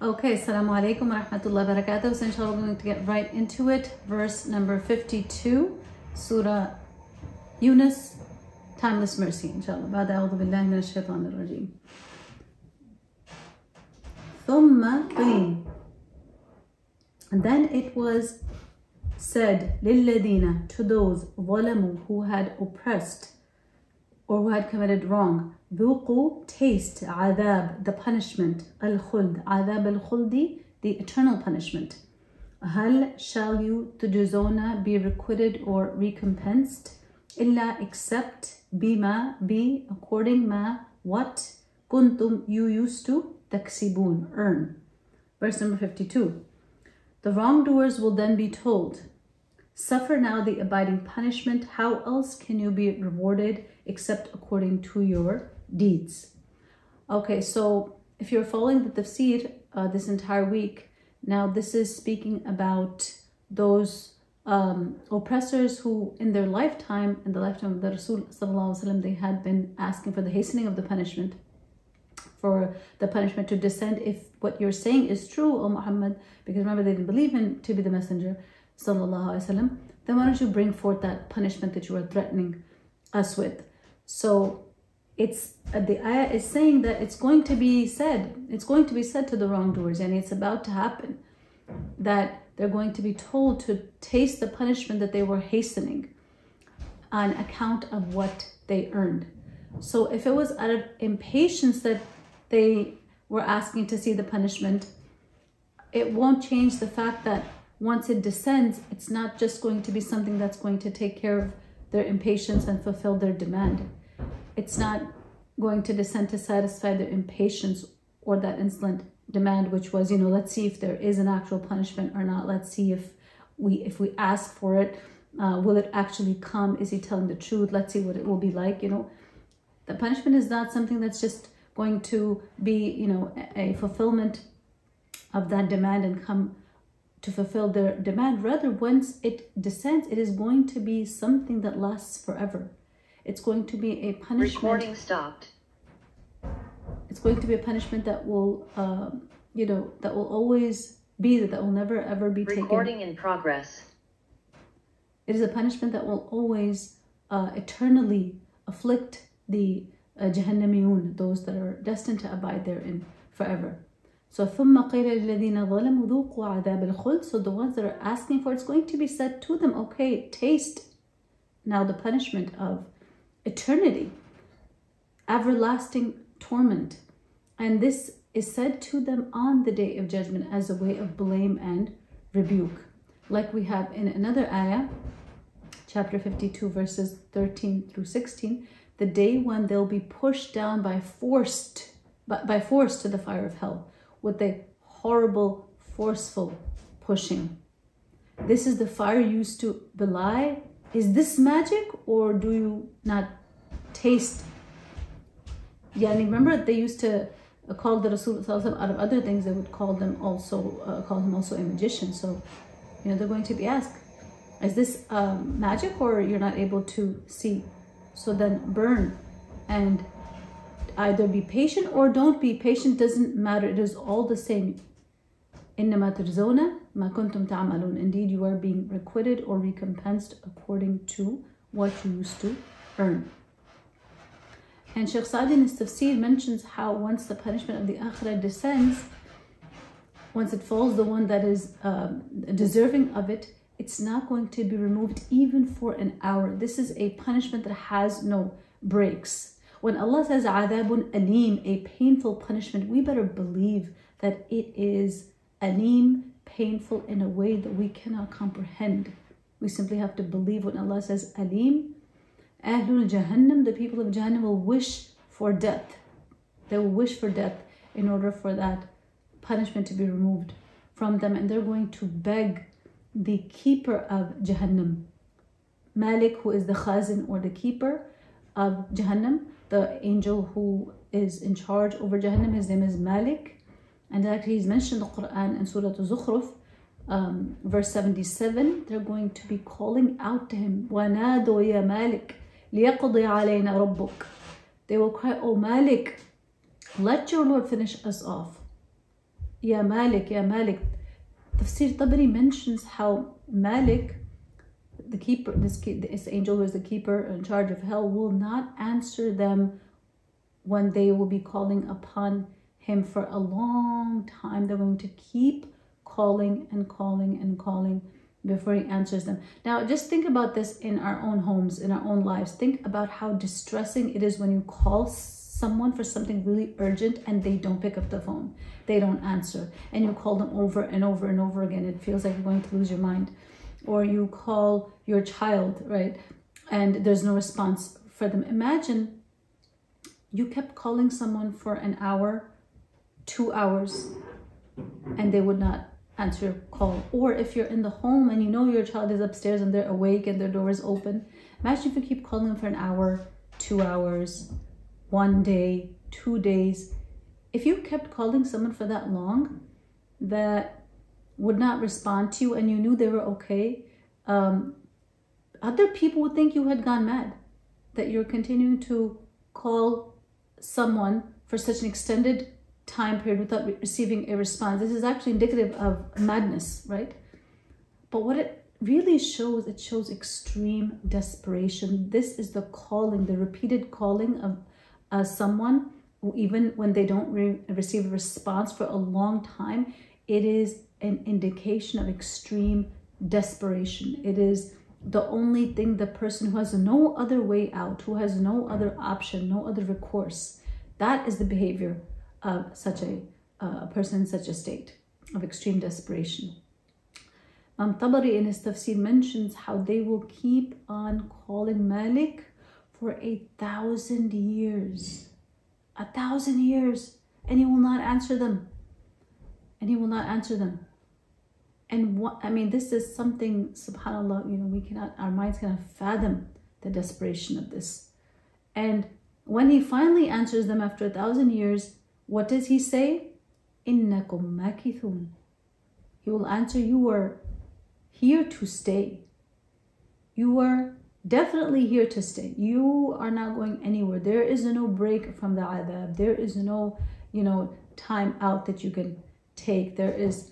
Okay, Assalamu alaikum wa rahmatullahi wa barakatuh. So inshallah we're going to get right into it. Verse number 52, Surah Yunus, Timeless Mercy, inshallah. بعد أعوذ بالله من الشيطان الرجيم. ثم قيل And then it was said للذين to those ظلموا who had oppressed or who had committed wrong ذوقوا taste عذاب the punishment الخلد عذاب الخلد the eternal punishment هل shall you تجزون be requited or recompensed إلا except بما be according ما what كنتم you used to تكسبون earn verse number 52 the wrongdoers will then be told Suffer now the abiding punishment. How else can you be rewarded except according to your deeds? Okay, so if you're following the tafsir uh, this entire week, now this is speaking about those um, oppressors who in their lifetime, in the lifetime of the Rasul وسلم, they had been asking for the hastening of the punishment, for the punishment to descend if what you're saying is true, O Muhammad, because remember they didn't believe him to be the messenger wasallam, then why don't you bring forth that punishment that you are threatening us with? So it's uh, the ayah is saying that it's going to be said, it's going to be said to the wrongdoers, and it's about to happen that they're going to be told to taste the punishment that they were hastening on account of what they earned. So if it was out of impatience that they were asking to see the punishment, it won't change the fact that once it descends, it's not just going to be something that's going to take care of their impatience and fulfill their demand. It's not going to descend to satisfy their impatience or that insolent demand, which was, you know, let's see if there is an actual punishment or not. Let's see if we if we ask for it, uh, will it actually come? Is he telling the truth? Let's see what it will be like. You know, the punishment is not something that's just going to be, you know, a fulfillment of that demand and come to fulfill their demand. Rather, once it descends, it is going to be something that lasts forever. It's going to be a punishment. Recording stopped. It's going to be a punishment that will, um, you know, that will always be that, that will never ever be Recording taken. in progress. It is a punishment that will always, uh, eternally afflict the uh, Jahannamiyun, those that are destined to abide therein forever. So ثم قيل للذين ظلموا ذوقوا عذاب الخلد. So the ones that are asking for it's going to be said to them, okay, taste now the punishment of eternity, everlasting torment. And this is said to them on the day of judgment as a way of blame and rebuke. Like we have in another ayah, chapter 52, verses 13 through 16, the day when they'll be pushed down by forced by, by force to the fire of hell with a horrible, forceful pushing. This is the fire used to belie. Is this magic or do you not taste? Yeah, remember they used to call the Rasul out of other things, they would call them also, uh, call him also a magician. So, you know, they're going to be asked, is this um, magic or you're not able to see? So then burn and either be patient or don't be. Patient doesn't matter. It is all the same. إنما تجزون ما كنتم indeed you are being requited or recompensed according to what you used to earn. And Sheikh Sadi in his tafsir mentions how once the punishment of the akhirah descends once it falls the one that is um, deserving of it it's not going to be removed even for an hour. This is a punishment that has no breaks when Allah says adabun alim, a painful punishment, we better believe that it is alim, painful in a way that we cannot comprehend. We simply have to believe when Allah says alim. Ahlul Jahannam, the people of Jahannam will wish for death. They will wish for death in order for that punishment to be removed from them. And they're going to beg the keeper of Jahannam, Malik, who is the khazin or the keeper of Jahannam, the angel who is in charge over Jahannam. His name is Malik. And actually he's mentioned in the Quran in Surah Zukhruf um, verse 77, they're going to be calling out to him, وَنَادُوا يَا مَالِكْ لِيَقْضِي عَلَيْنَا رَبُّكَ They will cry, Oh Malik, let your Lord finish us off. Ya Malik, Ya Malik. Tafsir Tabari mentions how Malik, the keeper, this, this angel who is the keeper in charge of hell, will not answer them when they will be calling upon him for a long time. They're going to keep calling and calling and calling before he answers them. Now, just think about this in our own homes, in our own lives. Think about how distressing it is when you call someone for something really urgent and they don't pick up the phone. They don't answer. And you call them over and over and over again. It feels like you're going to lose your mind. Or you call your child, right? And there's no response for them. Imagine you kept calling someone for an hour, two hours, and they would not answer your call. Or if you're in the home and you know your child is upstairs and they're awake and their door is open, imagine if you keep calling them for an hour, two hours, one day, two days. If you kept calling someone for that long that would not respond to you and you knew they were okay, um, other people would think you had gone mad, that you're continuing to call someone for such an extended time period without receiving a response. This is actually indicative of madness, right? But what it really shows, it shows extreme desperation. This is the calling, the repeated calling of uh, someone, even when they don't re receive a response for a long time, it is an indication of extreme desperation. It is the only thing the person who has no other way out, who has no other option, no other recourse, that is the behavior of such a, uh, person in such a state of extreme desperation. Imam Tabari in his tafsir mentions how they will keep on calling Malik for a thousand years. A thousand years. And he will not answer them. And he will not answer them. And what, I mean, this is something, subhanAllah, you know, we cannot, our minds cannot fathom the desperation of this. And when he finally answers them after a thousand years, what does he say? Innakum makithun. He will answer, you are here to stay. You are definitely here to stay. You are not going anywhere. There is no break from the adab. There is no, you know, time out that you can take. There is,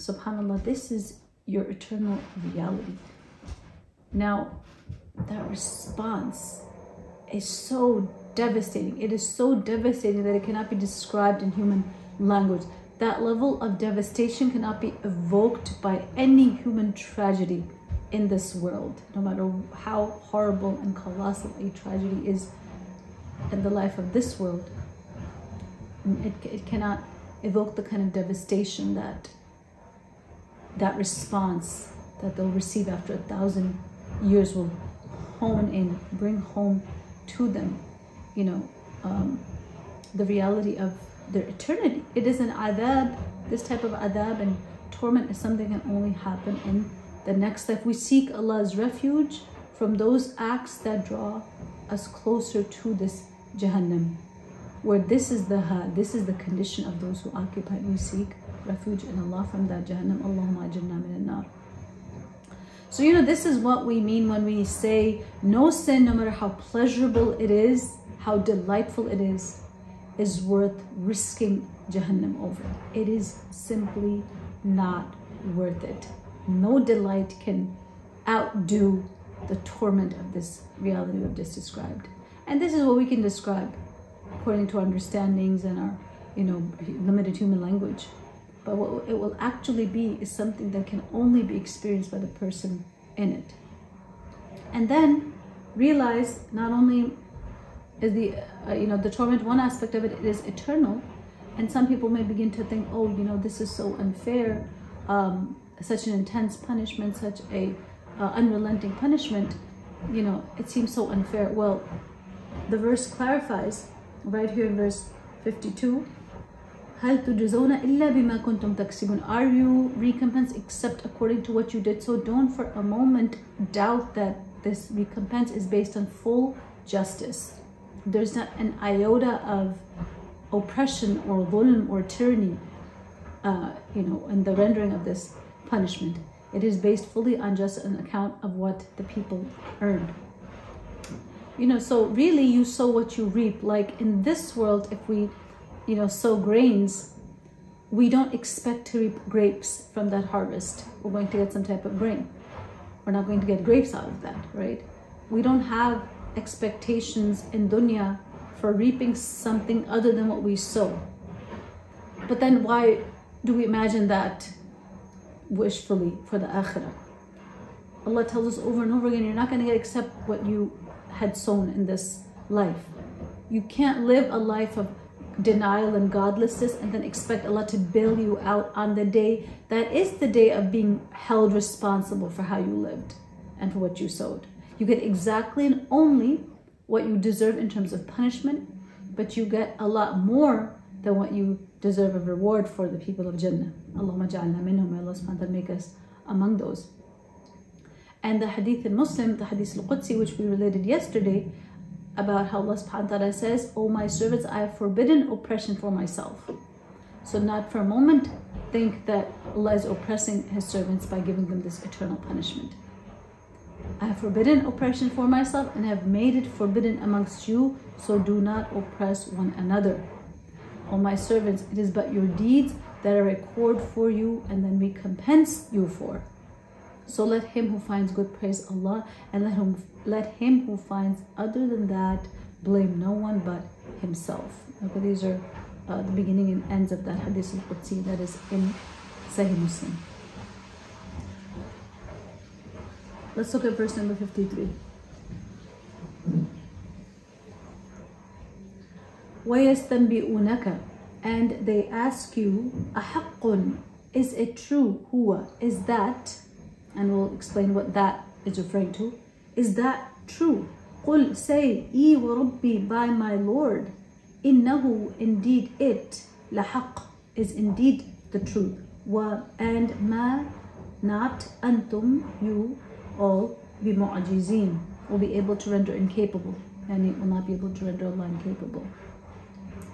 subhanAllah, this is your eternal reality. Now, that response is so devastating. It is so devastating that it cannot be described in human language. That level of devastation cannot be evoked by any human tragedy in this world, no matter how horrible and colossal a tragedy is in the life of this world. It, it cannot evoke the kind of devastation that that response that they'll receive after a thousand years will hone in, bring home to them you know, um, the reality of their eternity. It is an adab, this type of adab and torment is something that only happen in the next life. We seek Allah's refuge from those acts that draw us closer to this Jahannam, where this is the ha, this is the condition of those who occupy. We seek refuge in Allah from that Jahannam. Allahumma ajirna min nar. So, you know, this is what we mean when we say no sin, no matter how pleasurable it is, how delightful it is, is worth risking Jahannam over. It is simply not worth it. No delight can outdo the torment of this reality we've just described. And this is what we can describe according to understandings and our, you know, limited human language. But what it will actually be is something that can only be experienced by the person in it. And then realize not only is the uh, you know the torment one aspect of it is eternal and some people may begin to think oh you know this is so unfair um, such an intense punishment such a uh, unrelenting punishment you know it seems so unfair well the verse clarifies right here in verse 52 are you recompensed except according to what you did so don't for a moment doubt that this recompense is based on full justice there's not an iota of oppression or dhulm or tyranny, uh, you know, in the rendering of this punishment. It is based fully on just an account of what the people earned. You know, so really you sow what you reap. Like in this world, if we, you know, sow grains, we don't expect to reap grapes from that harvest. We're going to get some type of grain. We're not going to get grapes out of that, right? We don't have expectations in dunya for reaping something other than what we sow. But then why do we imagine that wishfully for the akhirah? Allah tells us over and over again, you're not going to get except what you had sown in this life. You can't live a life of denial and godlessness and then expect Allah to bail you out on the day that is the day of being held responsible for how you lived and for what you sowed. You get exactly and only what you deserve in terms of punishment, but you get a lot more than what you deserve a reward for the people of Jannah. Allahumma ja'alna minhum, Allah subhanahu wa make us among those. And the hadith in Muslim, the hadith al-Qudsi, which we related yesterday, about how Allah subhanahu wa ta'ala says, O my servants, I have forbidden oppression for myself. So not for a moment think that Allah is oppressing his servants by giving them this eternal punishment. I have forbidden oppression for myself and have made it forbidden amongst you, so do not oppress one another. O my servants, it is but your deeds that I record for you and then recompense you for. So let him who finds good praise Allah and let him let him who finds other than that blame no one but himself. Okay, these are uh, the beginning and ends of that hadith al-Qudsi that is in Sahih Muslim. Let's look at verse number 53. وَيَسْتَنْبِئُونَكَ And they ask you, أَحَقٌ Is it true? Huwa Is that? And we'll explain what that is referring to. Is that true? قُلْ Say, إِي وَرَبِّي By my Lord. إِنَّهُ Indeed it. لَحَقٌ Is indeed the truth. Wa And ma Not antum You all بمعجزين will be able to render incapable and it will not be able to render Allah incapable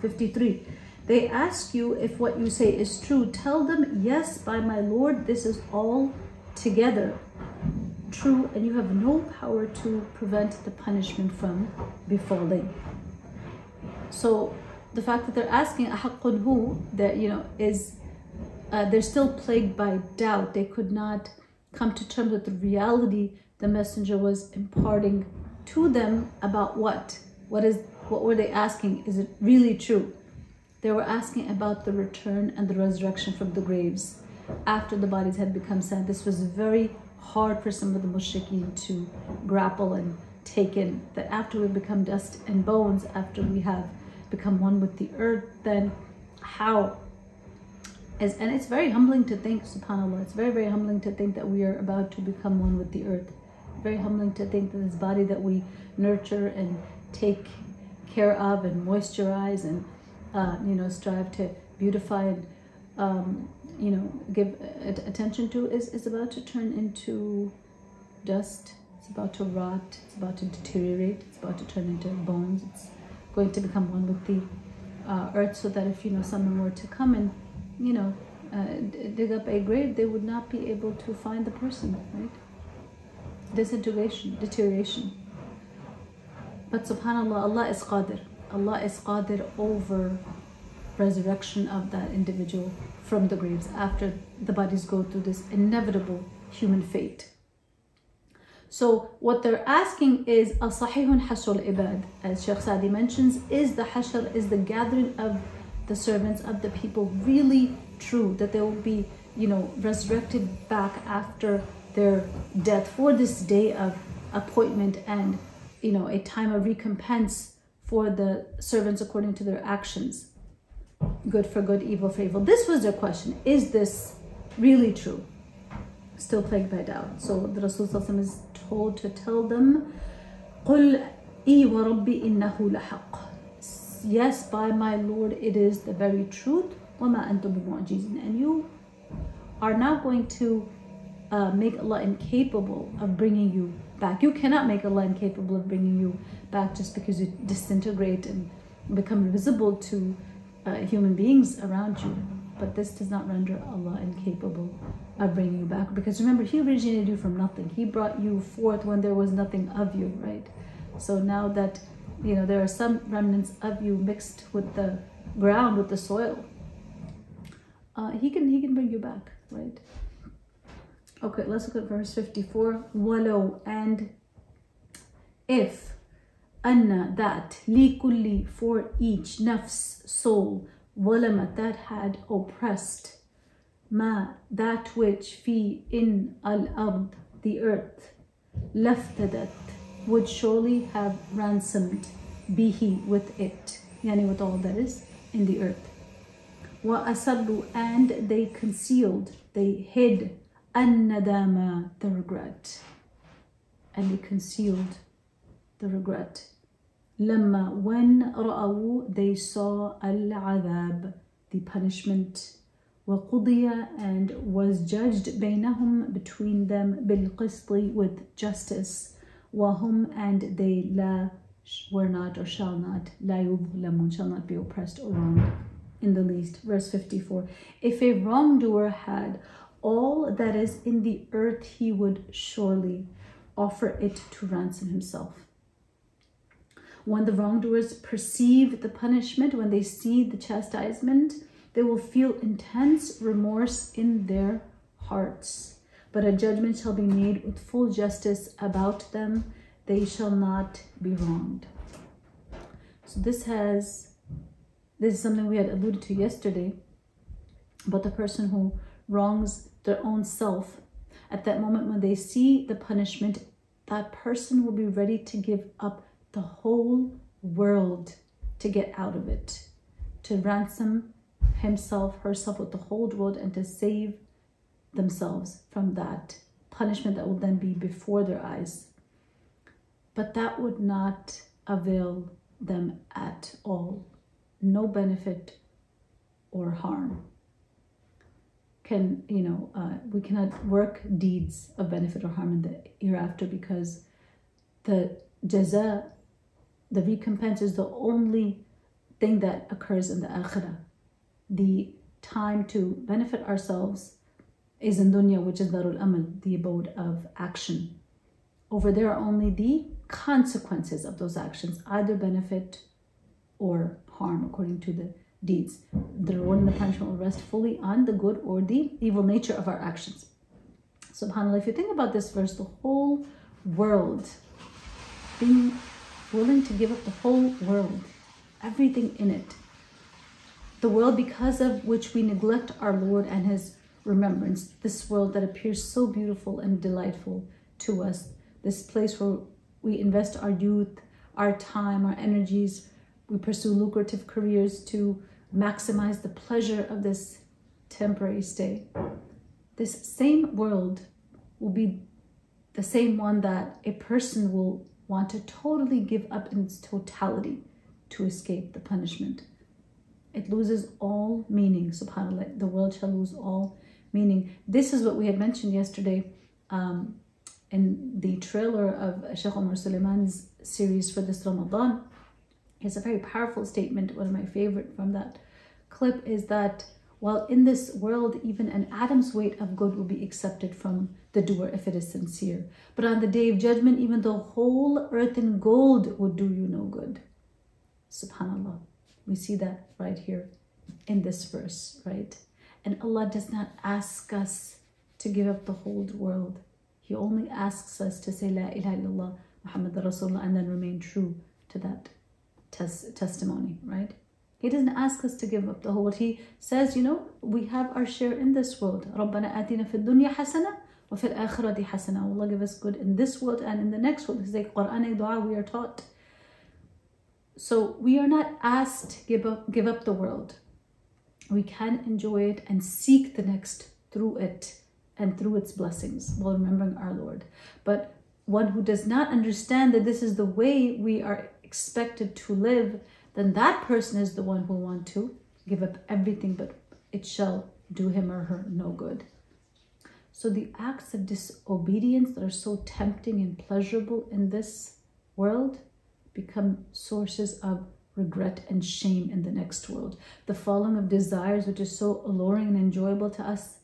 53 they ask you if what you say is true tell them yes by my Lord this is all together true and you have no power to prevent the punishment from befalling so the fact that they're asking hu that you know is uh, they're still plagued by doubt they could not come to terms with the reality the messenger was imparting to them about what? What is what were they asking? Is it really true? They were asking about the return and the resurrection from the graves after the bodies had become sand. This was very hard for some of the mushrikeen to grapple and take in. That after we become dust and bones, after we have become one with the earth, then how as, and it's very humbling to think, subhanAllah, it's very, very humbling to think that we are about to become one with the earth. Very humbling to think that this body that we nurture and take care of and moisturize and, uh, you know, strive to beautify and, um, you know, give attention to is, is about to turn into dust. It's about to rot. It's about to deteriorate. It's about to turn into bones. It's going to become one with the uh, earth so that if, you know, someone were to come and you know, uh, dig up a grave, they would not be able to find the person, right? Disintegration, deterioration. But subhanAllah, Allah is qadir. Allah is qadir over resurrection of that individual from the graves after the bodies go through this inevitable human fate. So what they're asking is a sahihun hashr ibad, as Sheikh Sadi mentions, is the hashr, is the gathering of the servants of the people really true that they will be you know resurrected back after their death for this day of appointment and you know a time of recompense for the servants according to their actions good for good evil for evil this was their question is this really true still plagued by doubt so the rasul is told to tell them قل إي وربي إنه لحق yes, by my Lord, it is the very truth. And you are not going to uh, make Allah incapable of bringing you back. You cannot make Allah incapable of bringing you back just because you disintegrate and become invisible to uh, human beings around you. but this does not render Allah incapable of bringing you back. Because remember, He originated you from nothing. He brought you forth when there was nothing of you, right? So now that you know there are some remnants of you mixed with the ground, with the soil, uh, He can He can bring you back, right? Okay, let's look at verse 54. Walau and if anna that likulli for each nafs soul ظلمت that had oppressed ma that which fi in al ard the earth laftadat would surely have ransomed bihi with it yani with all that is in the earth wa asarru and they concealed they hid an nadama the regret and they concealed the regret لما when رأوا they saw العذاب the punishment وقضي and was judged بينهم between them بالقسط with justice وهم and they لا were not or shall not لا يظلمون shall not be oppressed or wronged in the least verse 54 if a wrongdoer had all that is in the earth he would surely offer it to ransom himself when the wrongdoers perceive the punishment, when they see the chastisement, they will feel intense remorse in their hearts. But a judgment shall be made with full justice about them. They shall not be wronged. So this has, this is something we had alluded to yesterday, but the person who wrongs their own self, at that moment when they see the punishment, that person will be ready to give up the whole world to get out of it, to ransom himself, herself with the whole world, and to save themselves from that punishment that will then be before their eyes. But that would not avail them at all. No benefit or harm. Can, you know, uh, we cannot work deeds of benefit or harm in the hereafter because the jaza the recompense is the only thing that occurs in the akhirah. The time to benefit ourselves is in dunya, which is darul amal, the abode of action. Over there are only the consequences of those actions, either benefit or harm, according to the deeds. The reward and the punishment will rest fully on the good or the evil nature of our actions. SubhanAllah, if you think about this verse, the whole world being willing to give up the whole world, everything in it. The world because of which we neglect our Lord and His remembrance, this world that appears so beautiful and delightful to us, this place where we invest our youth, our time, our energies, we pursue lucrative careers to maximize the pleasure of this temporary stay. This same world will be the same one that a person will want to totally give up in its totality to escape the punishment. It loses all meaning, subhanAllah. The world shall lose all meaning. This is what we had mentioned yesterday um, in the trailer of Sheikh Omar Suleiman's series for this Ramadan. It's a very powerful statement. One of my favorite from that clip is that while in this world, even an atom's weight of good will be accepted from the doer if it is sincere. But on the day of judgment, even the whole earth in gold would do you no good. Subhanallah. We see that right here in this verse, right? And Allah does not ask us to give up the whole world. He only asks us to say La ilaha illallah Muhammad Rasulullah and then remain true to that tes testimony, right? He doesn't ask us to give up the whole. He says, you know, we have our share in this world. رَبَّنَا آتِنَا فِي الدُّنْيَا حَسَنَةً وَفِي الْآخِرَةِ حَسَنَةً Allah give us good in this world and in the next world. This is like Quranic dua we are taught. So we are not asked to give up, give up the world. We can enjoy it and seek the next through it and through its blessings while remembering our Lord. But one who does not understand that this is the way we are expected to live then that person is the one who will want to give up everything, but it shall do him or her no good. So the acts of disobedience that are so tempting and pleasurable in this world become sources of regret and shame in the next world. The following of desires, which is so alluring and enjoyable to us,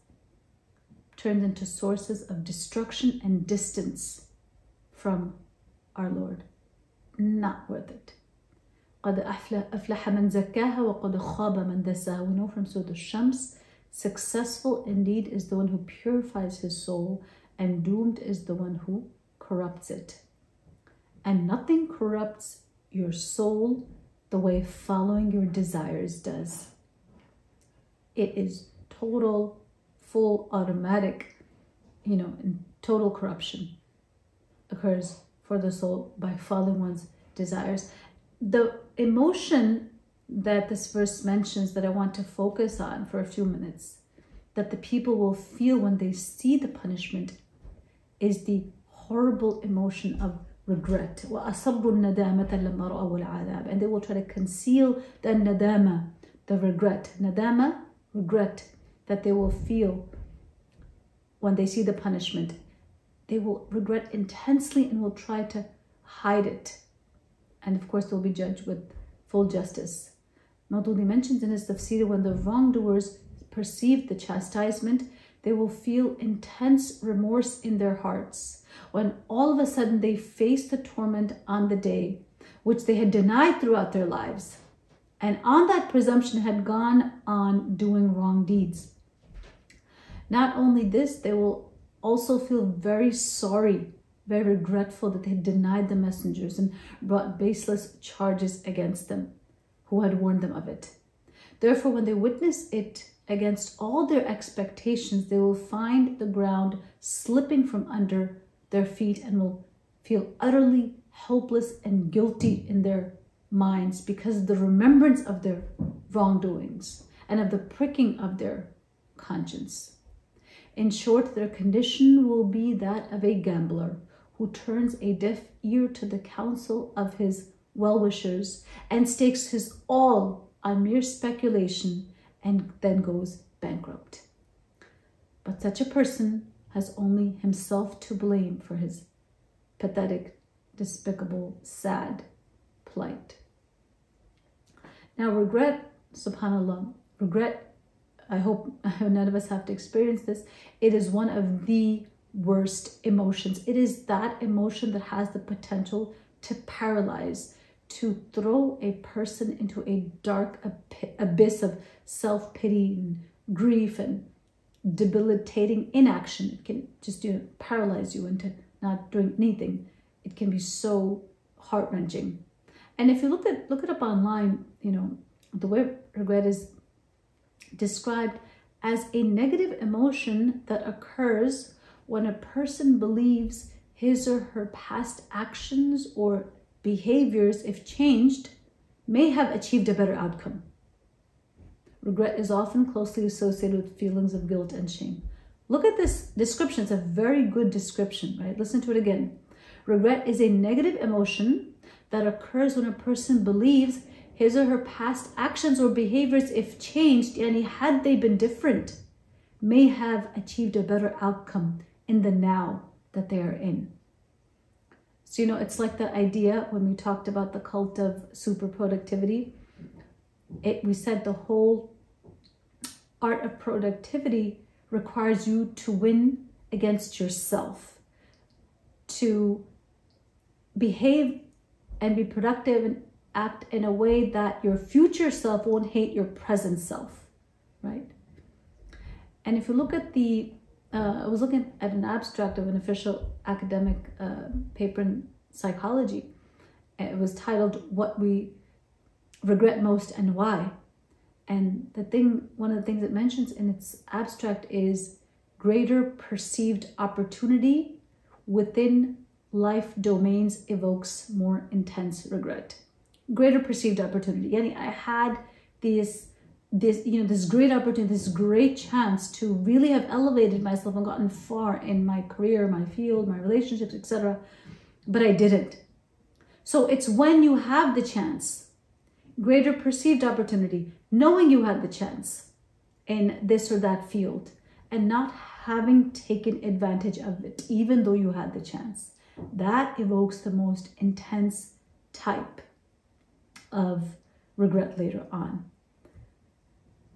turns into sources of destruction and distance from our Lord. Not worth it. قد أفلح من زكاها وقد خاب من دساها. We know from Surah Shams, successful indeed is the one who purifies his soul and doomed is the one who corrupts it. And nothing corrupts your soul the way following your desires does. It is total, full, automatic, you know, total corruption occurs for the soul by following one's desires. The emotion that this verse mentions that I want to focus on for a few minutes, that the people will feel when they see the punishment, is the horrible emotion of regret. And they will try to conceal the nadama, the regret. Nadama, regret that they will feel when they see the punishment. They will regret intensely and will try to hide it. And of course, they'll be judged with full justice. Maududi mentions in his tafsir when the wrongdoers perceive the chastisement, they will feel intense remorse in their hearts when all of a sudden they face the torment on the day which they had denied throughout their lives and on that presumption had gone on doing wrong deeds. Not only this, they will also feel very sorry, very regretful that they denied the messengers and brought baseless charges against them who had warned them of it. Therefore, when they witness it against all their expectations, they will find the ground slipping from under their feet and will feel utterly helpless and guilty in their minds because of the remembrance of their wrongdoings and of the pricking of their conscience. In short, their condition will be that of a gambler who turns a deaf ear to the counsel of his well wishers and stakes his all on mere speculation and then goes bankrupt. But such a person has only himself to blame for his pathetic, despicable, sad plight. Now, regret, subhanAllah, regret, I hope none of us have to experience this. It is one of the worst emotions. It is that emotion that has the potential to paralyze, to throw a person into a dark abyss of self pity and grief and debilitating inaction. It can just you know, paralyze you into not doing anything. It can be so heart wrenching. And if you look at look it up online, you know the way regret is described as a negative emotion that occurs when a person believes his or her past actions or behaviors, if changed, may have achieved a better outcome. Regret is often closely associated with feelings of guilt and shame. Look at this description. It's a very good description, right? Listen to it again. Regret is a negative emotion that occurs when a person believes his or her past actions or behaviors, if changed, and had they been different, may have achieved a better outcome in the now that they are in. So, you know, it's like the idea when we talked about the cult of super productivity. It, we said the whole art of productivity requires you to win against yourself, to behave and be productive and act in a way that your future self won't hate your present self, right? And if you look at the, uh, I was looking at an abstract of an official academic uh, paper in psychology. It was titled What We Regret Most and Why. And the thing, one of the things it mentions in its abstract is greater perceived opportunity within life domains evokes more intense regret. Greater perceived opportunity. Yani I had this this you know this great opportunity this great chance to really have elevated myself and gotten far in my career my field my relationships etc but i didn't so it's when you have the chance greater perceived opportunity knowing you had the chance in this or that field and not having taken advantage of it, even though you had the chance. That evokes the most intense type of regret later on.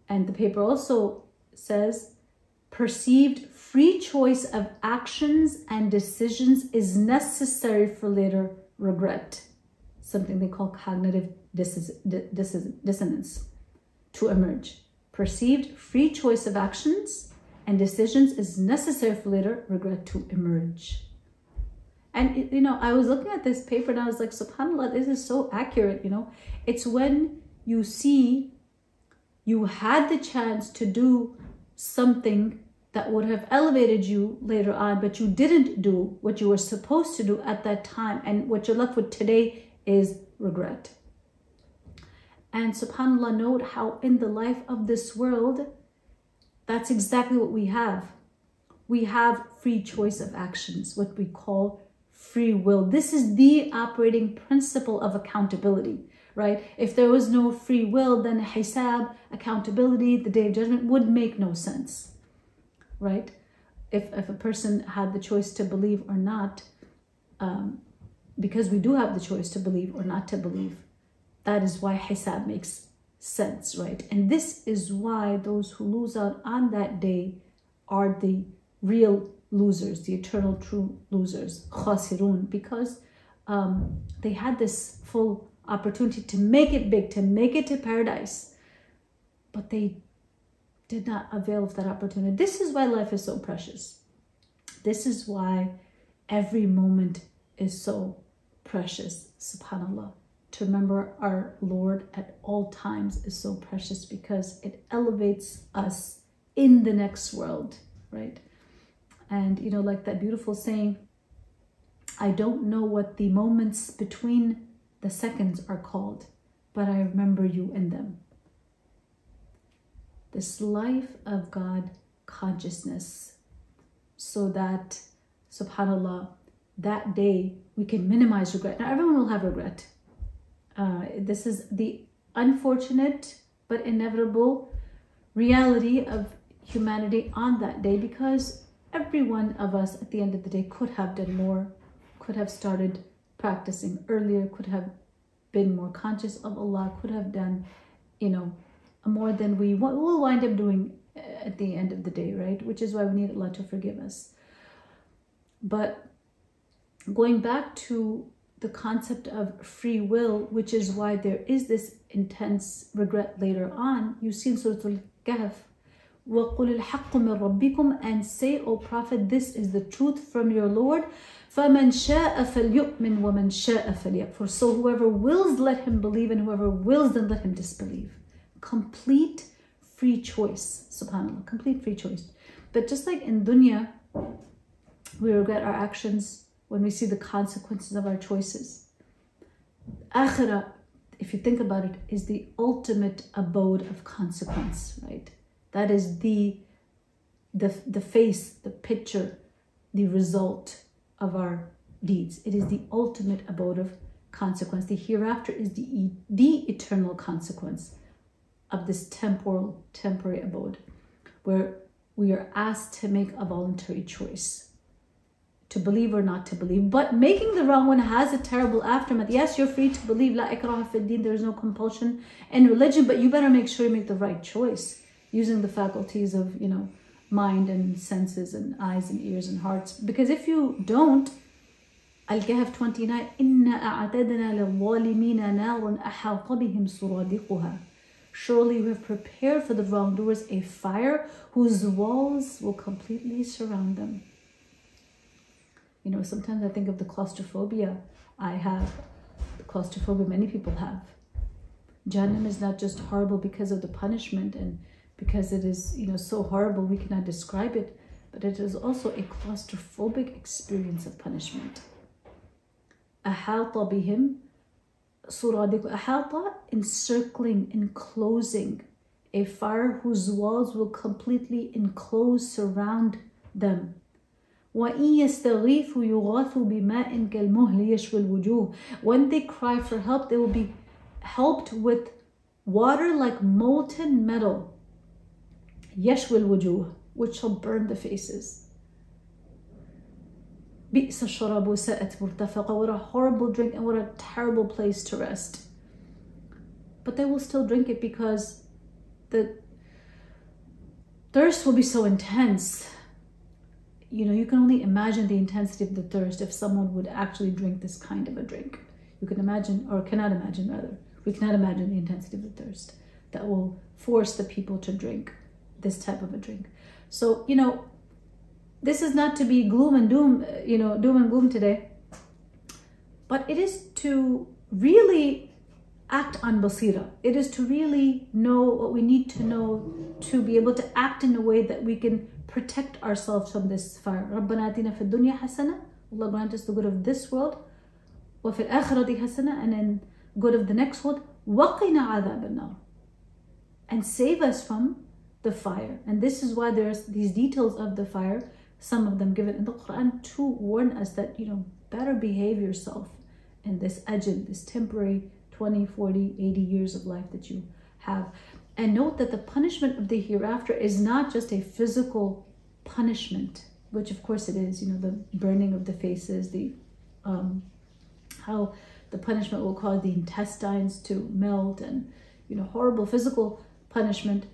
And the paper also says perceived free choice of actions and decisions is necessary for later regret, something they call cognitive dissonance, to emerge. Perceived free choice of actions and decisions is necessary for later regret to emerge. And, you know, I was looking at this paper and I was like, subhanAllah, this is so accurate, you know. It's when you see you had the chance to do something that would have elevated you later on, but you didn't do what you were supposed to do at that time. And what you're left with today is regret. And subhanAllah, note how in the life of this world, that's exactly what we have. We have free choice of actions, what we call free will. This is the operating principle of accountability, right? If there was no free will, then hisab, accountability, the day of judgment would make no sense, right? If, if a person had the choice to believe or not, um, because we do have the choice to believe or not to believe, that is why hisab makes sense, right? And this is why those who lose out on that day are the real losers, the eternal true losers, khasirun, because um, they had this full opportunity to make it big, to make it to paradise, but they did not avail of that opportunity. This is why life is so precious. This is why every moment is so precious, subhanAllah. To remember our Lord at all times is so precious because it elevates us in the next world, right? And, you know, like that beautiful saying, I don't know what the moments between the seconds are called, but I remember you in them. This life of God consciousness, so that, subhanAllah, that day we can minimize regret. Now, everyone will have regret. Uh, this is the unfortunate but inevitable reality of humanity on that day because every one of us at the end of the day could have done more, could have started practicing earlier, could have been more conscious of Allah, could have done, you know, more than we will wind up doing uh, at the end of the day, right? Which is why we need Allah to forgive us. But going back to the concept of free will, which is why there is this intense regret later on, you see in Surah Al-Kahf, وَقُلِ الْحَقُّ مِنْ رَبِّكُمْ And say, O Prophet, this is the truth from your Lord. فَمَنْ شَاءَ فَلْيُؤْمِنْ وَمَنْ شَاءَ فَلْيَكْفُرْ So whoever wills, let him believe, and whoever wills, then let him disbelieve. Complete free choice, subhanAllah, complete free choice. But just like in dunya, we regret our actions when we see the consequences of our choices. Akhirah, if you think about it, is the ultimate abode of consequence, right? That is the, the, the face, the picture, the result of our deeds. It is the ultimate abode of consequence. The hereafter is the, the eternal consequence of this temporal, temporary abode, where we are asked to make a voluntary choice to believe or not to believe. But making the wrong one has a terrible aftermath. Yes, you're free to believe, la ikraha fi din, there's no compulsion in religion, but you better make sure you make the right choice using the faculties of, you know, mind and senses and eyes and ears and hearts. Because if you don't, 29 Surely we have prepared for the wrongdoers a fire whose walls will completely surround them. You know, sometimes I think of the claustrophobia I have, the claustrophobia many people have. Jahannam is not just horrible because of the punishment and because it is, you know, so horrible we cannot describe it, but it is also a claustrophobic experience of punishment. Ahata bihim, suradiq ahata, encircling, enclosing, a fire whose walls will completely enclose, surround them. وَإِن يَسْتَغِيثُوا يُغَاثُوا بِمَاءٍ كَالْمُهْلِ يَشْوِي الْوُجُوهِ When they cry for help, they will be helped with water like molten metal يشوي الوجوه which shall burn the faces بئس الشراب ساءت مرتفقة what a horrible drink and what a terrible place to rest but they will still drink it because the thirst will be so intense. You know, you can only imagine the intensity of the thirst if someone would actually drink this kind of a drink. You can imagine, or cannot imagine rather, we cannot imagine the intensity of the thirst that will force the people to drink this type of a drink. So, you know, this is not to be gloom and doom, uh, you know, doom and gloom today, but it is to really act on basira. It is to really know what we need to know to be able to act in a way that we can protect ourselves from this fire. ربنا آتنا في الدنيا حسنة. Allah grant us the good of this world. وفي الآخرة حسنة and then good of the next world. وقنا عذاب النار. And save us from the fire. And this is why there's these details of the fire, some of them given in the Quran to warn us that, you know, better behave yourself in this ajal, this temporary 20, 40, 80 years of life that you have. And note that the punishment of the hereafter is not just a physical punishment, which of course it is, you know, the burning of the faces, the um, how the punishment will cause the intestines to melt and, you know, horrible physical punishment.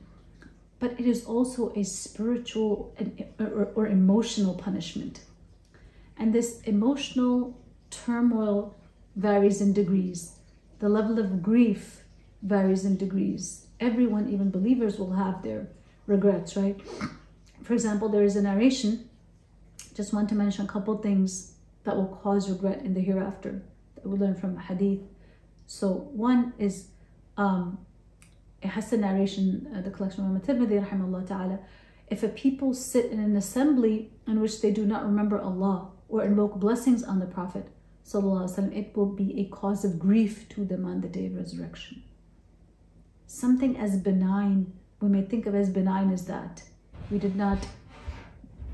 But it is also a spiritual or, emotional punishment. And this emotional turmoil varies in degrees. The level of grief varies in degrees. Everyone, even believers, will have their regrets, right? For example, there is a narration. Just want to mention a couple things that will cause regret in the hereafter that we learn from hadith. So one is um, it has the narration, uh, the collection of Imam Tirmidhi, rahimahullah ta'ala. If a people sit in an assembly in which they do not remember Allah or invoke blessings on the Prophet, وسلم, it will be a cause of grief to them on the day of resurrection. Something as benign, we may think of as benign as that. We did not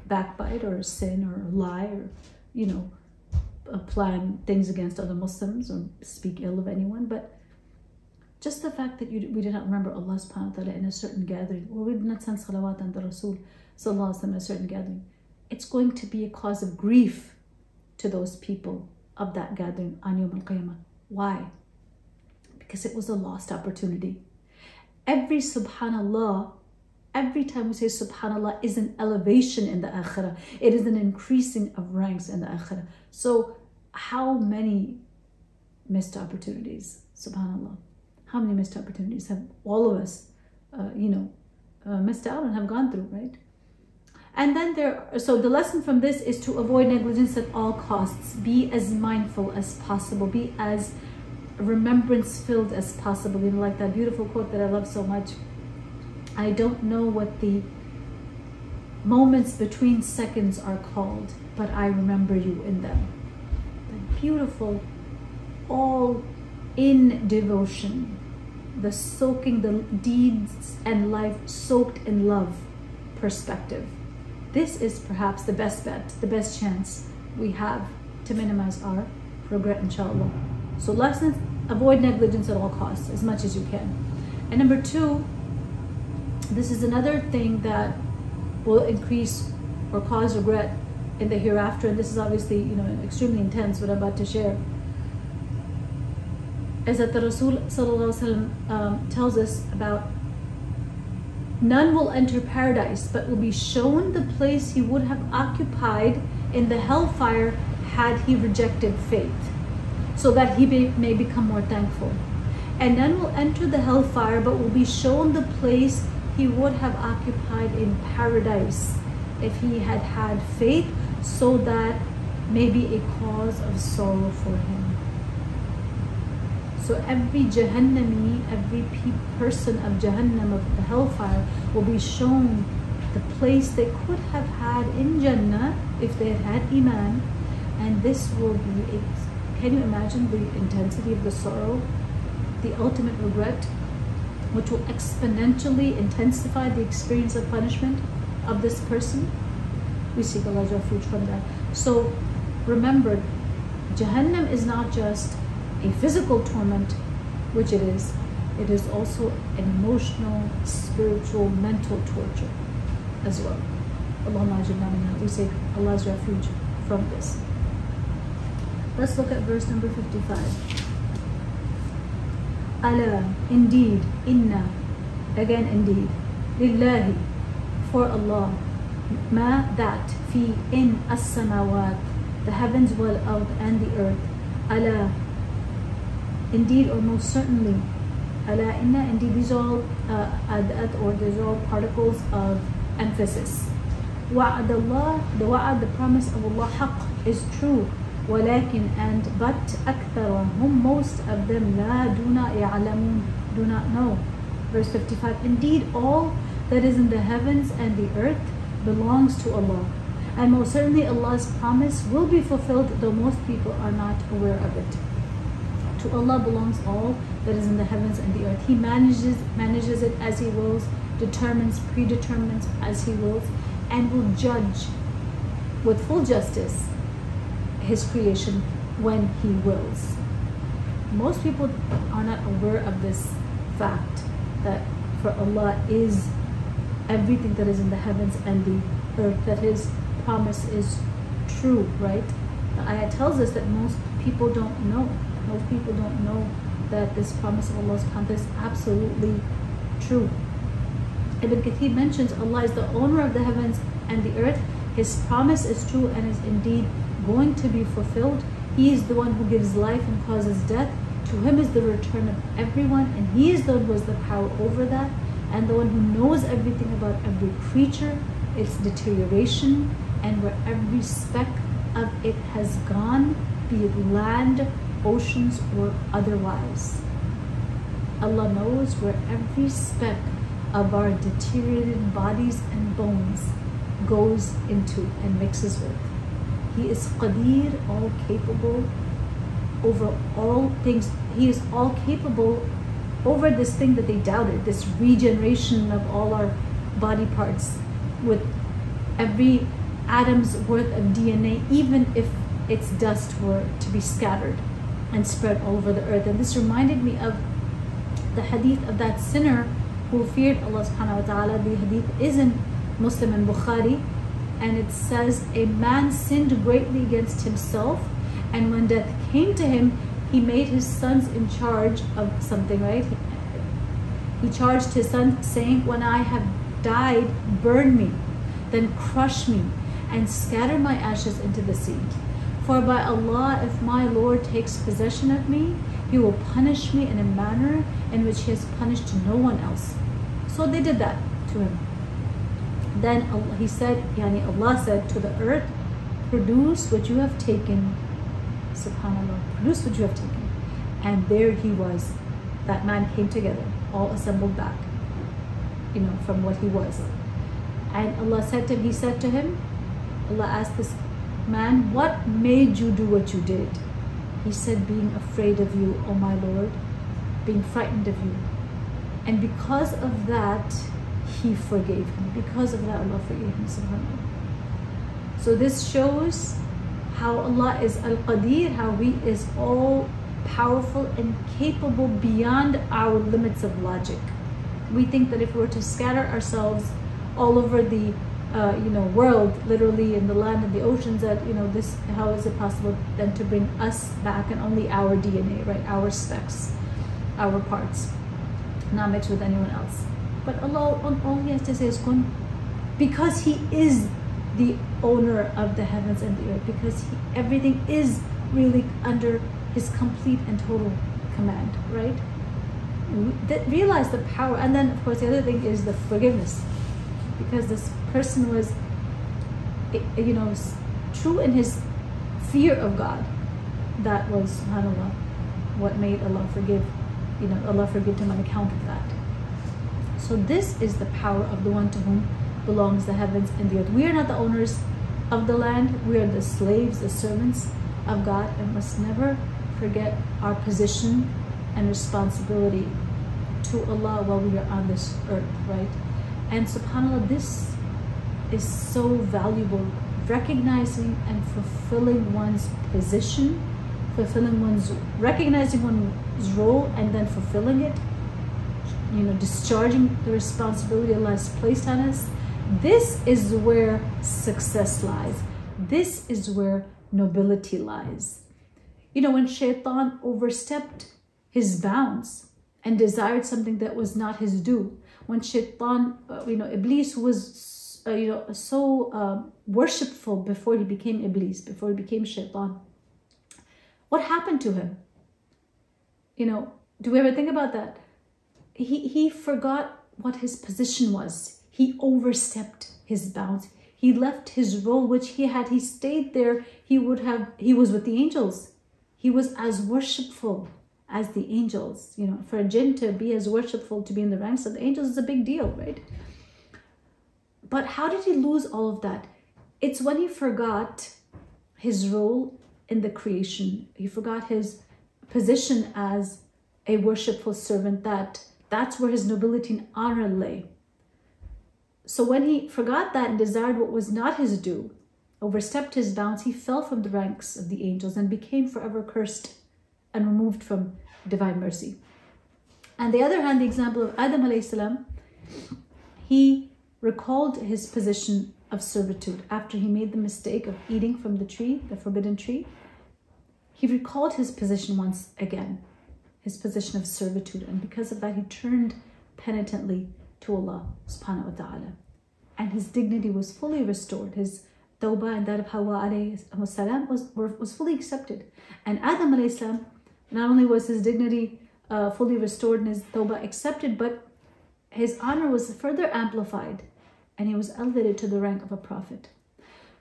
backbite or sin or lie or, you know, plan things against other Muslims or speak ill of anyone, but just the fact that you, we did not remember Allah subhanahu wa ta'ala in a certain gathering, or we did not send salawat on the Rasul sallallahu in a certain gathering, it's going to be a cause of grief to those people of that gathering on Yom Al Qiyamah. Why? Because it was a lost opportunity. Every subhanallah, every time we say subhanallah, is an elevation in the akhirah. It is an increasing of ranks in the akhirah. So, how many missed opportunities? Subhanallah. How many missed opportunities have all of us, uh, you know, uh, missed out and have gone through, right? And then there, so the lesson from this is to avoid negligence at all costs. Be as mindful as possible. Be as remembrance filled as possible. You know, like that beautiful quote that I love so much. I don't know what the moments between seconds are called, but I remember you in them. The beautiful, all in devotion, the soaking the deeds and life soaked in love perspective this is perhaps the best bet, the best chance we have to minimize our regret, inshallah. So lessons, avoid negligence at all costs, as much as you can. And number two, this is another thing that will increase or cause regret in the hereafter. And this is obviously, you know, extremely intense, what I'm about to share. Is that the Rasul um, tells us about None will enter paradise, but will be shown the place he would have occupied in the hellfire had he rejected faith, so that he may, may become more thankful. And none will enter the hellfire, but will be shown the place he would have occupied in paradise if he had had faith, so that may be a cause of sorrow for him. So every Jahannami, every person of Jahannam, of the hellfire, will be shown the place they could have had in Jannah if they had had Iman. And this will be, a, can you imagine the intensity of the sorrow, the ultimate regret, which will exponentially intensify the experience of punishment of this person? We seek Allah's refuge from that. So remember, Jahannam is not just a physical torment, which it is, it is also an emotional, spiritual, mental torture as well. We seek Allah's refuge from this. Let's look at verse number 55. Allah, indeed, inna, again indeed, lillahi, for Allah, ma that, fi, in, as-samawat, the heavens, wal out, and the earth, Allah, indeed or most certainly, Allah, inna, indeed, these are all uh, adat or these are all particles of emphasis. Wa'ad Allah, the wa'ad, the promise of Allah, haqq, is true. ولكن and but أكثرهم most of them لا do not يعلمون do not know verse 55 indeed all that is in the heavens and the earth belongs to Allah and most certainly Allah's promise will be fulfilled though most people are not aware of it to Allah belongs all that is in the heavens and the earth he manages manages it as he wills determines predetermines as he wills and will judge with full justice his creation when he wills. Most people are not aware of this fact that for Allah is everything that is in the heavens and the earth, that his promise is true, right? The ayah tells us that most people don't know. Most people don't know that this promise of Allah's promise is absolutely true. Ibn Kathir mentions Allah is the owner of the heavens and the earth. His promise is true and is indeed going to be fulfilled. He is the one who gives life and causes death. To him is the return of everyone, and he is the one who has the power over that, and the one who knows everything about every creature, its deterioration, and where every speck of it has gone, be it land, oceans, or otherwise. Allah knows where every speck of our deteriorated bodies and bones goes into and mixes with. He is Qadir, all capable over all things. He is all capable over this thing that they doubted, this regeneration of all our body parts with every atom's worth of DNA, even if its dust were to be scattered and spread over the earth. And this reminded me of the hadith of that sinner who feared Allah subhanahu wa ta'ala. The hadith is in Muslim and Bukhari and it says a man sinned greatly against himself and when death came to him he made his sons in charge of something right he charged his son saying when i have died burn me then crush me and scatter my ashes into the sea for by allah if my lord takes possession of me he will punish me in a manner in which he has punished no one else so they did that to him then he said, Yani Allah said to the earth, produce what you have taken, subhanAllah, produce what you have taken. And there he was. That man came together, all assembled back, you know, from what he was. And Allah said to him, He said to him, Allah asked this man, What made you do what you did? He said, Being afraid of you, O my Lord, being frightened of you. And because of that, he forgave him. Because of that, Allah forgave him. Subhanallah. So this shows how Allah is Al-Qadir, how He is all powerful and capable beyond our limits of logic. We think that if we were to scatter ourselves all over the uh, you know world, literally in the land and the oceans, that you know this how is it possible then to bring us back and only our DNA, right? Our specks, our parts, not mixed with anyone else. But Allah, all He has to say is kun, because He is the owner of the heavens and the earth, because he, everything is really under His complete and total command, right? Realize the power, and then of course the other thing is the forgiveness, because this person was, eh, eh, you know, true in his fear of God. That was, subhanAllah, what made Allah forgive, you know, Allah forgive him on account of that. So this is the power of the one to whom belongs the heavens and the earth. We are not the owners of the land. We are the slaves, the servants of God and must never forget our position and responsibility to Allah while we are on this earth, right? And subhanAllah, this is so valuable. Recognizing and fulfilling one's position, fulfilling one's, recognizing one's role and then fulfilling it you know, discharging the responsibility Allah has placed on us, this is where success lies. This is where nobility lies. You know, when Shaitan overstepped his bounds and desired something that was not his due. When Shaitan, uh, you know, Iblis was, uh, you know, so uh, worshipful before he became Iblis, before he became Shaitan. What happened to him? You know, do we ever think about that? He, he forgot what his position was. He overstepped his bounds. He left his role, which he had. He stayed there. He would have, he was with the angels. He was as worshipful as the angels. You know, for a jinn to be as worshipful, to be in the ranks of the angels is a big deal, right? But how did he lose all of that? It's when he forgot his role in the creation. He forgot his position as a worshipful servant that that's where his nobility and honor lay. So when he forgot that and desired what was not his due, overstepped his bounds, he fell from the ranks of the angels and became forever cursed and removed from divine mercy. On the other hand, the example of Adam salam, he recalled his position of servitude after he made the mistake of eating from the tree, the forbidden tree. He recalled his position once again, his position of servitude, and because of that, he turned penitently to Allah subhanahu wa ta'ala. And his dignity was fully restored. His tawbah and that of Hawa alayhi salam was, was fully accepted. And Adam alayhi salam not only was his dignity uh, fully restored and his tawbah accepted, but his honor was further amplified and he was elevated to the rank of a prophet.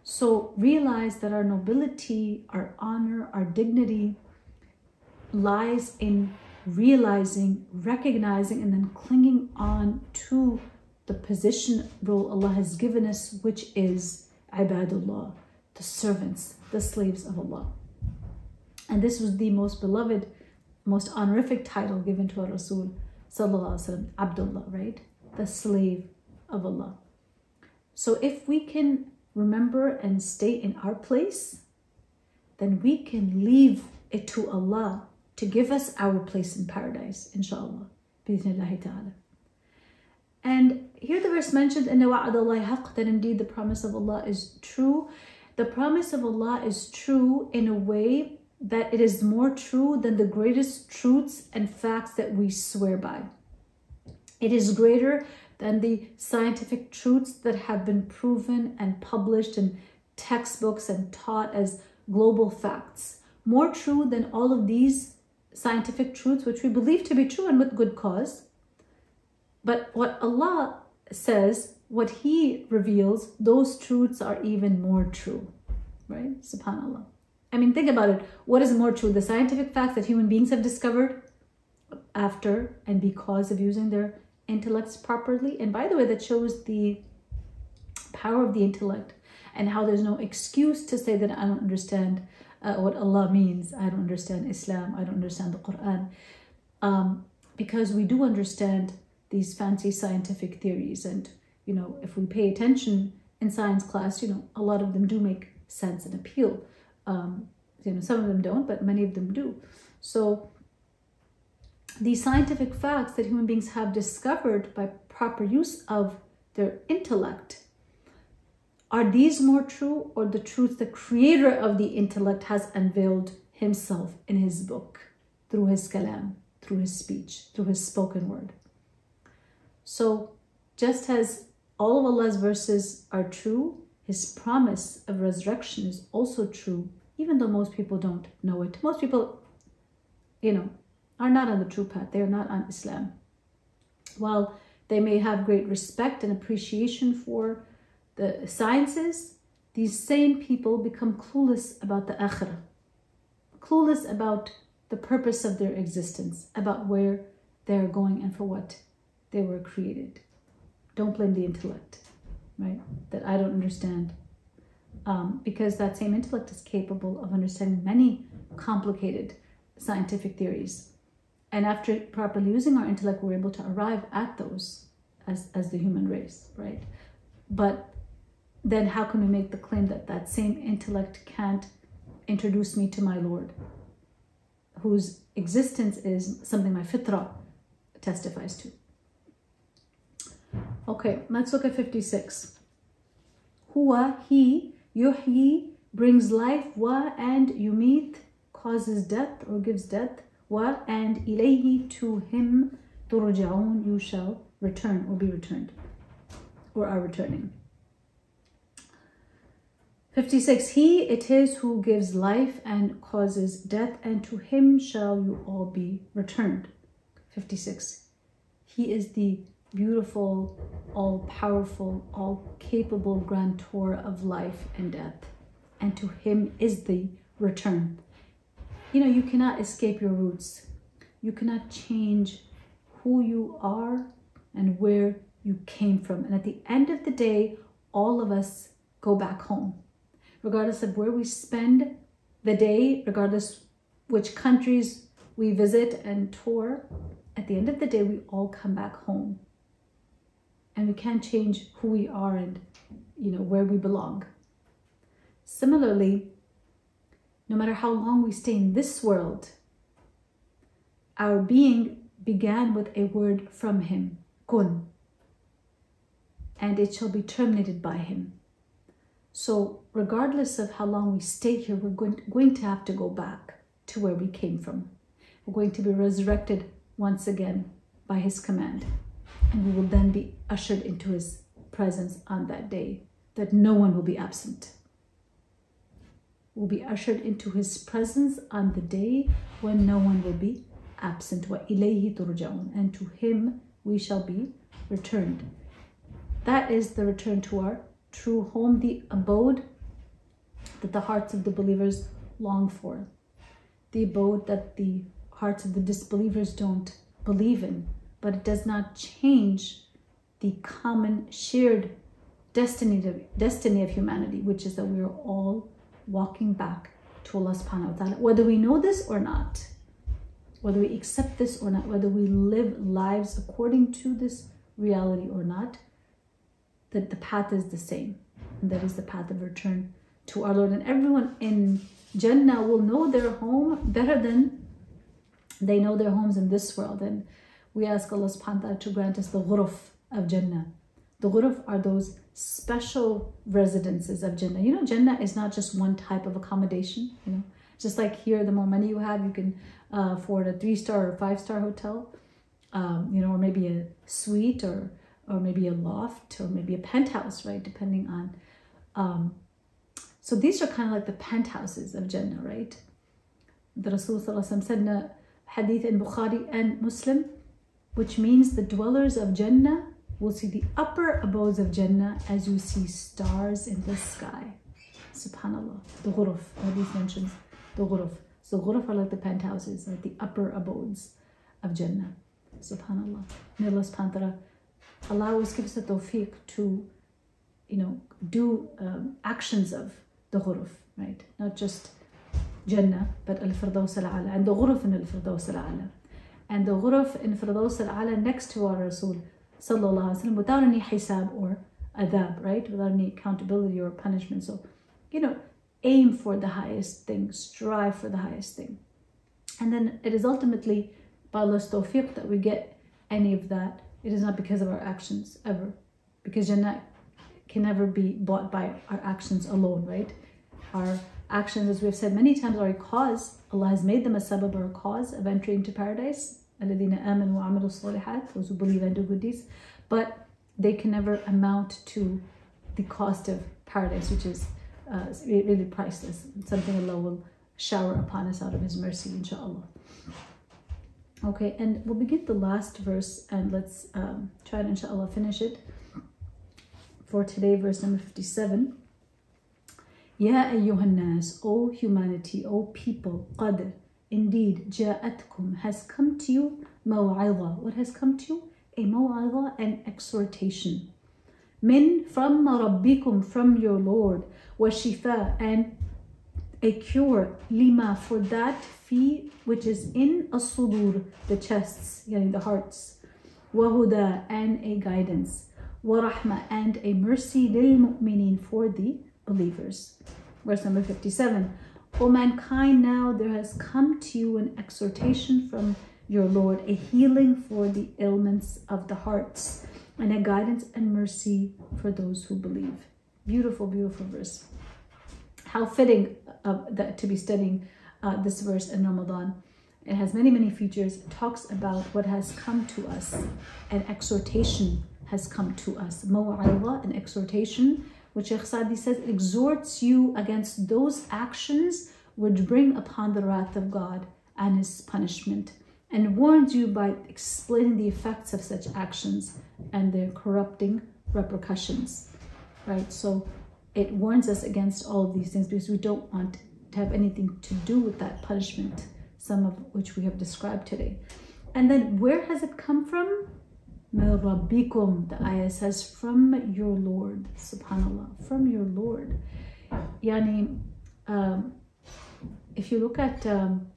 So realize that our nobility, our honor, our dignity lies in realizing, recognizing, and then clinging on to the position role Allah has given us, which is ibadullah, the servants, the slaves of Allah. And this was the most beloved, most honorific title given to our Rasul, wasallam, Abdullah, right? The slave of Allah. So if we can remember and stay in our place, then we can leave it to Allah to give us our place in paradise, inshallah. And here the verse mentioned, in that indeed the promise of Allah is true. The promise of Allah is true in a way that it is more true than the greatest truths and facts that we swear by. It is greater than the scientific truths that have been proven and published in textbooks and taught as global facts. More true than all of these scientific truths, which we believe to be true and with good cause. But what Allah says, what He reveals, those truths are even more true, right? SubhanAllah. I mean, think about it. What is more true? The scientific facts that human beings have discovered after and because of using their intellects properly. And by the way, that shows the power of the intellect and how there's no excuse to say that I don't understand uh, what Allah means. I don't understand Islam. I don't understand the Quran. Um, because we do understand these fancy scientific theories. And, you know, if we pay attention in science class, you know, a lot of them do make sense and appeal. Um, you know, some of them don't, but many of them do. So the scientific facts that human beings have discovered by proper use of their intellect, are these more true or the truths the creator of the intellect has unveiled himself in his book, through his kalam, through his speech, through his spoken word? So just as all of Allah's verses are true, his promise of resurrection is also true, even though most people don't know it. Most people, you know, are not on the true path. They are not on Islam. While they may have great respect and appreciation for the sciences, these same people become clueless about the akhirah, clueless about the purpose of their existence, about where they're going and for what they were created. Don't blame the intellect right? That I don't understand. Um, because that same intellect is capable of understanding many complicated scientific theories. And after properly using our intellect, we're able to arrive at those as, as the human race, right? But then how can we make the claim that that same intellect can't introduce me to my Lord, whose existence is something my fitra testifies to? Okay, let's look at 56. Huwa, he, yuhyi, brings life, wa, and yumit, causes death or gives death, Wa and ilayhi to him turja'un you shall return or be returned or are returning. 56. He it is who gives life and causes death, and to him shall you all be returned. 56. He is the beautiful, all powerful, all capable grantor of life and death, and to him is the return. You know, you cannot escape your roots, you cannot change who you are and where you came from. And at the end of the day, all of us go back home regardless of where we spend the day, regardless which countries we visit and tour, at the end of the day, we all come back home. And we can't change who we are and, you know, where we belong. Similarly, no matter how long we stay in this world, our being began with a word from him, kun, and it shall be terminated by him. So regardless of how long we stay here, we're going to, going to have to go back to where we came from. We're going to be resurrected once again by his command. And we will then be ushered into his presence on that day, that no one will be absent. We'll be ushered into his presence on the day when no one will be absent. And to him we shall be returned. That is the return to our true home, the abode that the hearts of the believers long for, the abode that the hearts of the disbelievers don't believe in, but it does not change the common shared destiny of, destiny of humanity, which is that we are all walking back to Allah subhanahu wa ta'ala, whether we know this or not, whether we accept this or not, whether we live lives according to this reality or not, that the path is the same. And that is the path of return to our Lord. And everyone in Jannah will know their home better than they know their homes in this world. And we ask Allah subhanahu wa ta'ala to grant us the ghuruf of Jannah. The ghuruf are those special residences of Jannah. You know, Jannah is not just one type of accommodation, you know. Just like here, the more money you have, you can uh, afford a three-star or five-star hotel, um, you know, or maybe a suite or or maybe a loft or maybe a penthouse, right? Depending on. Um, so these are kind of like the penthouses of Jannah, right? The Rasul said in hadith in Bukhari and Muslim, which means the dwellers of Jannah will see the upper abodes of Jannah as you see stars in the sky. Subhanallah. The ghuruf, hadith mentions the ghuruf. So ghuruf are like the penthouses, like the upper abodes of Jannah. Subhanallah. May Allah subhanahu Allah always gives the tawfiq to, you know, do um, actions of the ghuruf, right? Not just Jannah, but Al-Firdaus al-Ala, and the ghuruf in Al-Firdaus al-Ala. And the ghuruf in Firdaus al-Ala next to our Rasul, sallallahu alaihi wasallam, without any hisab or adhab, right? Without any accountability or punishment. So, you know, aim for the highest thing, strive for the highest thing. And then it is ultimately by Allah's tawfiq that we get any of that it is not because of our actions ever. Because Jannah can never be bought by our actions alone, right? Our actions, as we've said many times, are a cause. Allah has made them a sabab or a cause of entry into paradise. Those who believe and do good deeds. But they can never amount to the cost of paradise, which is uh, really priceless. Something Allah will shower upon us out of His mercy, inshallah. Okay, and we'll begin the last verse and let's um, try to inshallah finish it for today, verse number 57. Ya ayyuhan O humanity, O people, indeed, ja'atkum, has come to you, maw'idha. What has come to you? A maw'idha, an exhortation. Min, from rabbikum, from your Lord, shifa, and a cure, lima, for that fi, which is in as-sudur, the chests, yani the hearts, wahuda, and a guidance, warahma, and a mercy mu'minin, for the believers. Verse number 57. O mankind, now there has come to you an exhortation from your Lord, a healing for the ailments of the hearts, and a guidance and mercy for those who believe. Beautiful, beautiful verse. How fitting uh, that, to be studying uh, this verse in Ramadan. It has many, many features. It talks about what has come to us. An exhortation has come to us. Maw'idha, an exhortation, which Sheikh Sadi says exhorts you against those actions which bring upon the wrath of God and his punishment, and warns you by explaining the effects of such actions and their corrupting repercussions. Right? So it warns us against all of these things because we don't want to have anything to do with that punishment, some of which we have described today. And then where has it come from? Rabbikum, the ayah says, from your Lord, subhanAllah, from your Lord. Yani, um, if you look at um,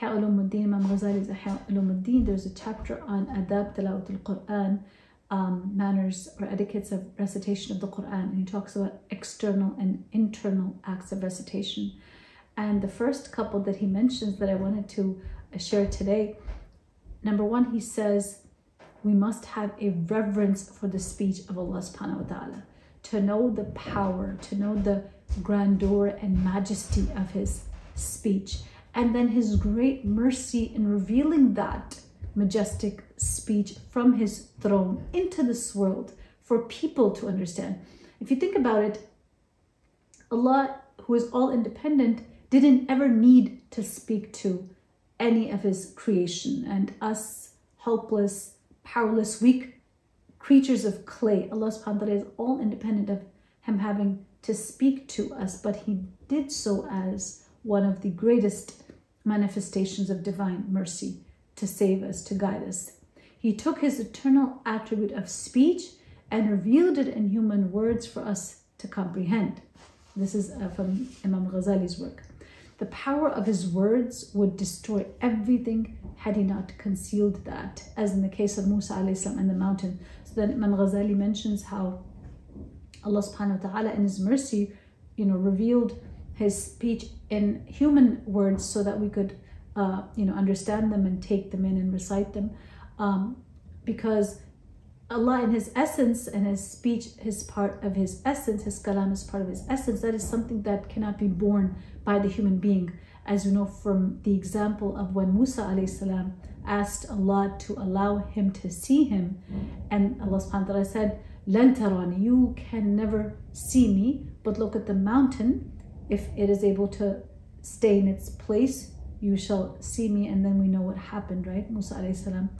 Imam Ghazali's there's a chapter on Adab Tilawat al-Quran, um, manners or etiquettes of recitation of the Quran. And he talks about external and internal acts of recitation. And the first couple that he mentions that I wanted to uh, share today, number one, he says, we must have a reverence for the speech of Allah subhanahu wa ta'ala, to know the power, to know the grandeur and majesty of his speech, and then his great mercy in revealing that majestic speech from his throne into this world for people to understand. If you think about it, Allah, who is all independent, didn't ever need to speak to any of his creation. And us helpless, powerless, weak creatures of clay. Allah subhanahu wa ta'ala is all independent of him having to speak to us, but he did so as one of the greatest manifestations of divine mercy to save us, to guide us. He took his eternal attribute of speech and revealed it in human words for us to comprehend. This is uh, from Imam Ghazali's work. The power of his words would destroy everything had he not concealed that, as in the case of Musa salam and the mountain. So then Imam Ghazali mentions how Allah subhanahu wa ta'ala in his mercy, you know, revealed his speech in human words so that we could uh, you know, understand them and take them in and recite them. Um, because Allah in his essence and his speech is part of his essence, his kalam is part of his essence, that is something that cannot be borne by the human being. As you know from the example of when Musa salam asked Allah to allow him to see him, and Allah subhanahu wa ta'ala said, Lantarani, you can never see me, but look at the mountain. If it is able to stay in its place, you shall see me and then we know what happened right Musa salam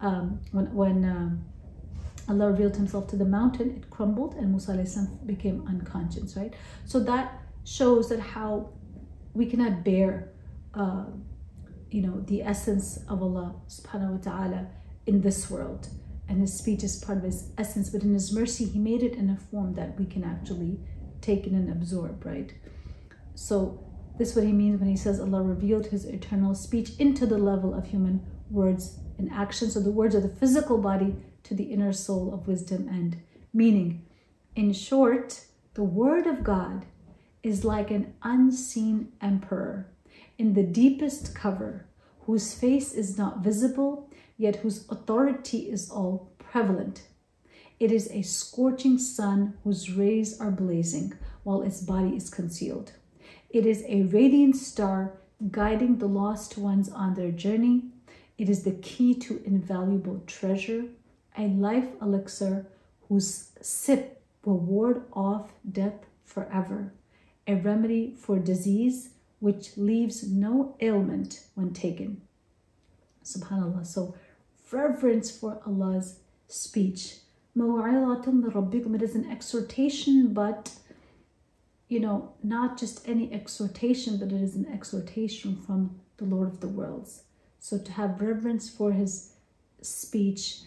um, when, when um, Allah revealed himself to the mountain it crumbled and Musa became unconscious right so that shows that how we cannot bear uh, you know the essence of Allah subhanahu wa ta'ala in this world and his speech is part of his essence but in his mercy he made it in a form that we can actually take in and absorb right so this is what he means when he says Allah revealed his eternal speech into the level of human words and actions. So the words of the physical body to the inner soul of wisdom and meaning. In short, the word of God is like an unseen emperor in the deepest cover, whose face is not visible, yet whose authority is all prevalent. It is a scorching sun whose rays are blazing while its body is concealed. It is a radiant star guiding the lost ones on their journey. It is the key to invaluable treasure, a life elixir whose sip will ward off death forever, a remedy for disease which leaves no ailment when taken. Subhanallah. So reverence for Allah's speech. It is an exhortation, but you know, not just any exhortation, but it is an exhortation from the Lord of the worlds. So to have reverence for his speech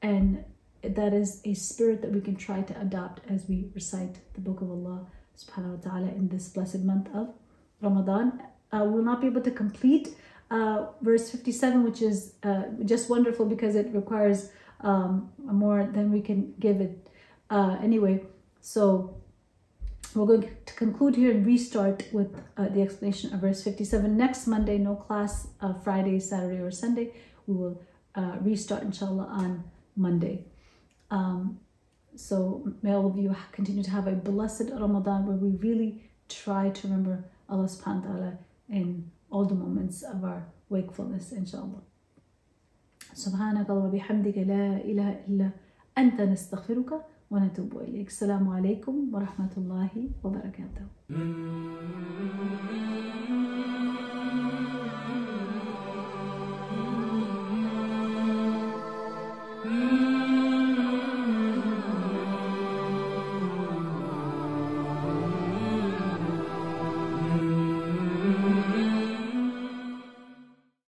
and that is a spirit that we can try to adopt as we recite the book of Allah subhanahu wa ta'ala in this blessed month of Ramadan. Uh, we will not be able to complete uh, verse 57, which is uh, just wonderful because it requires um, more than we can give it uh, anyway. So we're going to conclude here and restart with uh, the explanation of verse 57. Next Monday, no class, uh, Friday, Saturday, or Sunday. We will restart, inshallah, on Monday. Um, so may all of you continue to have a blessed Ramadan where we really try to remember Allah subhanahu wa ta'ala in all the moments of our wakefulness, inshallah. سبحانك اللهم وبحمدك لا إله إلا أنت نستغفرك ونتوب إليك السلام عليكم ورحمة الله وبركاته